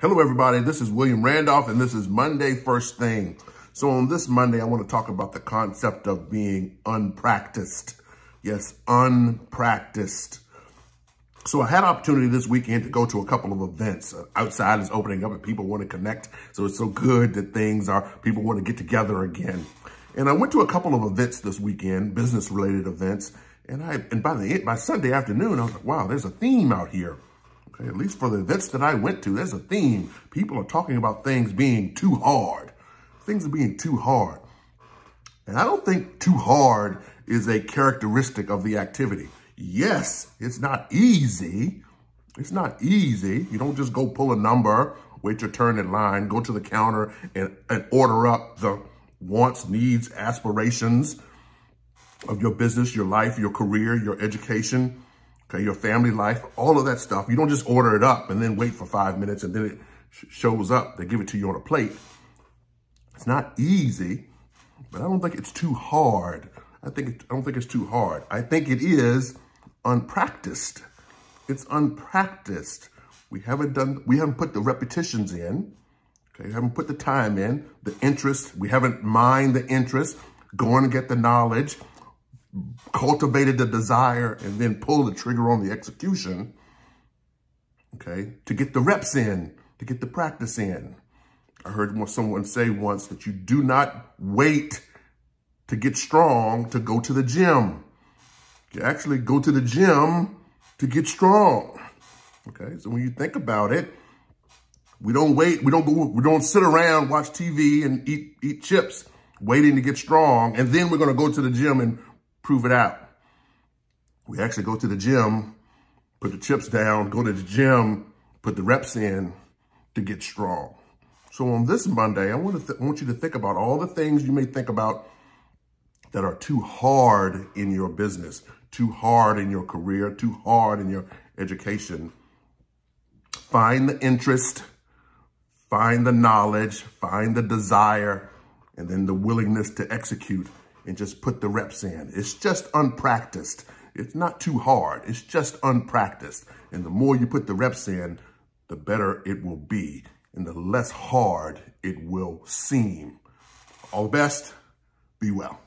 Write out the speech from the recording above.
Hello, everybody. This is William Randolph, and this is Monday First Thing. So on this Monday, I want to talk about the concept of being unpracticed. Yes, unpracticed. So I had opportunity this weekend to go to a couple of events. Uh, outside is opening up and people want to connect. So it's so good that things are, people want to get together again. And I went to a couple of events this weekend, business related events. And I, and by the, by Sunday afternoon, I was like, wow, there's a theme out here. At least for the events that I went to, there's a theme. People are talking about things being too hard. Things are being too hard. And I don't think too hard is a characteristic of the activity. Yes, it's not easy. It's not easy. You don't just go pull a number, wait your turn in line, go to the counter and, and order up the wants, needs, aspirations of your business, your life, your career, your education, okay, your family life, all of that stuff. You don't just order it up and then wait for five minutes and then it sh shows up. They give it to you on a plate. It's not easy, but I don't think it's too hard. I think it, I don't think it's too hard. I think it is unpracticed. It's unpracticed. We haven't done, we haven't put the repetitions in. Okay, we haven't put the time in, the interest. We haven't mined the interest, going to get the knowledge, cultivated the desire and then pull the trigger on the execution, okay, to get the reps in, to get the practice in. I heard someone say once that you do not wait to get strong to go to the gym. You actually go to the gym to get strong. Okay, so when you think about it, we don't wait, we don't go, we don't sit around, watch TV and eat, eat chips, waiting to get strong. And then we're going to go to the gym and prove it out. We actually go to the gym, put the chips down, go to the gym, put the reps in to get strong. So on this Monday, I want, to want you to think about all the things you may think about that are too hard in your business, too hard in your career, too hard in your education. Find the interest, find the knowledge, find the desire, and then the willingness to execute and just put the reps in. It's just unpracticed. It's not too hard. It's just unpracticed. And the more you put the reps in, the better it will be and the less hard it will seem. All the best. Be well.